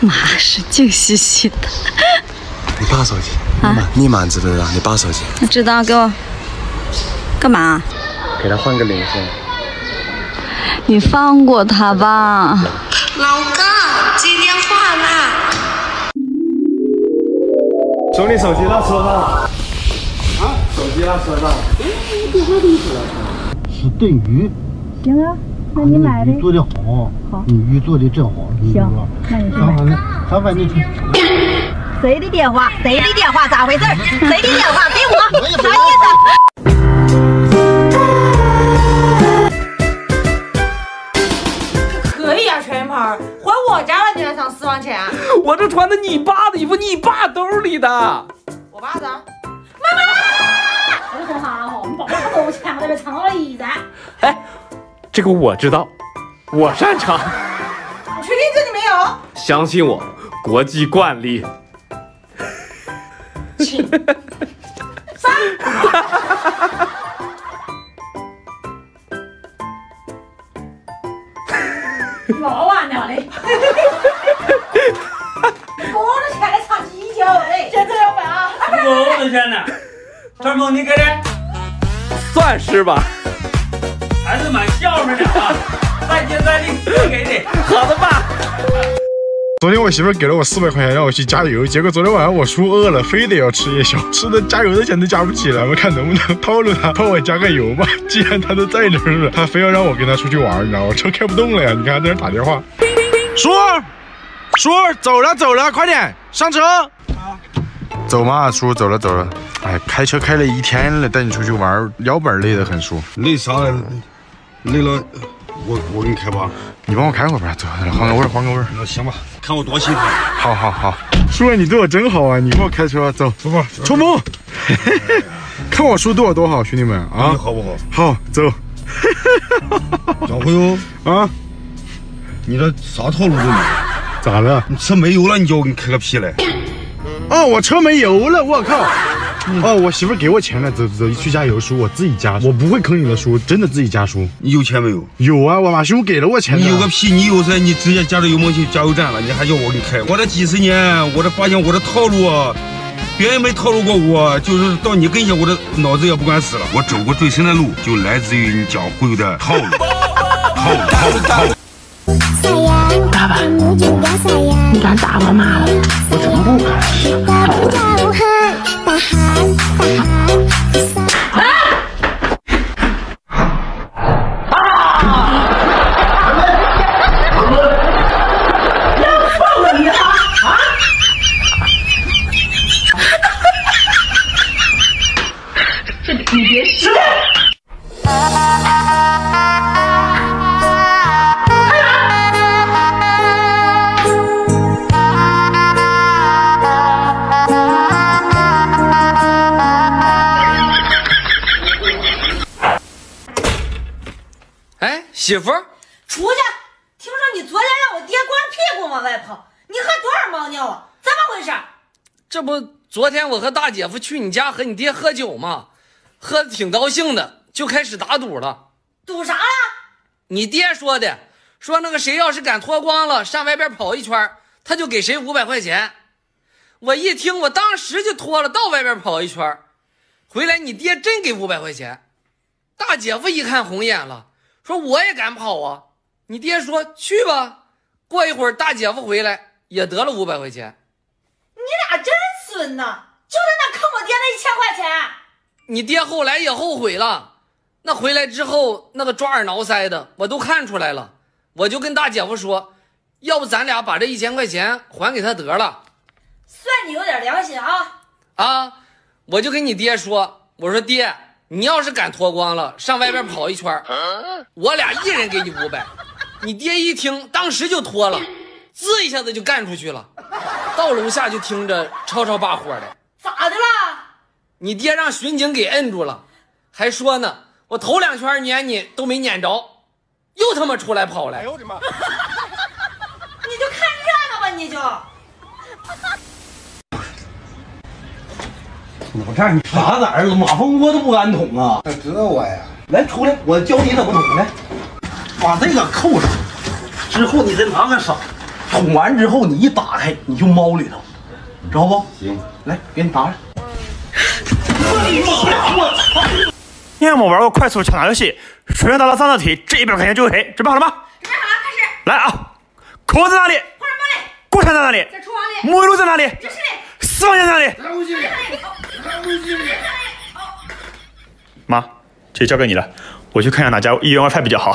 妈是静兮兮的。你爸手机，你妈，你妈知不知道？你爸手机，我知道，给我干嘛？给他换个铃声。你放过他吧。老公，接电话啦！兄弟，手机到车上。啊，手机到车上。是炖鱼，行啊，那你买的鱼做的好，好你鱼做的真好，你行说那你去麻烦了，麻烦你去。谁的电话？谁的电话？咋回事？谁的电话？给我，啥意思？可以啊，全牌回我家了，你还上私房钱？我这穿的你爸的衣服，你爸兜里的。我爸的。妈妈我说啥哈？我们宝贝他都抢在这抢到了一噻。哎，这个我知道，我擅长。你确定这里没有？相信我，国际惯例。请老完了嘞！我的钱来唱鸡酒嘞！现在要买啊！我的钱呢？张峰，你给的，算是吧。再接再厉，我给你。好的吧。昨天我媳妇儿给了我四百块钱让我去加油，结果昨天晚上我叔饿了，非得要吃夜宵，吃的加油的钱都加不起来，我看能不能套路他，帮我加个油吧。既然他都在这儿了，他非要让我跟他出去玩，你知道吗？我车开不动了呀，你看他在那打电话。叔，叔，走了走了，快点上车。走嘛，叔，走了走了。哎，开车开了一天了，带你出去玩，腰板累得很，叔。累啥了？累了，我我给你开吧。你帮我开会儿吧，走，换个味儿，换个味儿。那行吧，看我多辛苦。好好好，叔，你对我真好啊！你给我开车，走，走吧，冲锋！看我叔对我多好，兄弟们啊！好不好？好，走。小忽悠啊，你这啥套路都有？咋了？你车没油了，你叫我给你开个屁嘞？哦，我车没油了，我靠！哦，我媳妇给我钱了，走走，去加油，叔，我自己加，我不会坑你的，叔，真的自己加，叔。你有钱没有？有啊，我妈兄给了我钱。你有个屁！你有噻，你直接加着油门去加油站了，你还叫我给你开？我这几十年，我这发现我的套路啊，别人没套路过我，就是到你跟前，我的脑子也不管死了。我走过最深的路，就来自于你讲忽悠的套路，套路，套路，套路。爸爸，你敢打我妈了？我怎么不敢？媳妇儿，出去！听说你昨天让我爹光屁股往外跑，你喝多少猫尿啊？怎么回事？这不昨天我和大姐夫去你家和你爹喝酒吗？喝的挺高兴的，就开始打赌了。赌啥了？你爹说的，说那个谁要是敢脱光了上外边跑一圈，他就给谁五百块钱。我一听，我当时就脱了，到外边跑一圈，回来你爹真给五百块钱。大姐夫一看红眼了，说我也敢跑啊。你爹说去吧。过一会儿大姐夫回来也得了五百块钱。你俩真损呐！就在那坑我爹那一千块钱。你爹后来也后悔了，那回来之后那个抓耳挠腮的，我都看出来了。我就跟大姐夫说，要不咱俩把这一千块钱还给他得了。算你有点良心啊！啊，我就跟你爹说，我说爹，你要是敢脱光了上外边跑一圈，我俩一人给你五百。你爹一听，当时就脱了，滋一下子就干出去了。到楼下就听着吵吵把火的，咋的啦？你爹让巡警给摁住了，还说呢，我头两圈撵你都没撵着，又他妈出来跑了。哎呦我的妈！你就看热闹吧，你就。我看你啥子儿子，马蜂窝都不敢捅啊！知道我呀？来，出来，我教你怎么捅来。把这个扣上，之后你再拿个勺，捅完之后你一打开你就猫里头，知道不？行，来给你打来。你有没有玩过快速抢答游戏？首先答到三道题，这一百块钱就给谁？准备好了吗？准备好了，开始。来啊！口在哪里？化妆包里。锅铲在哪里？在厨房里。沐浴露在哪里？浴室里。私房钱在哪里？在屋里。妈，这交给你了，我去看一下哪家医院 WiFi 比较好。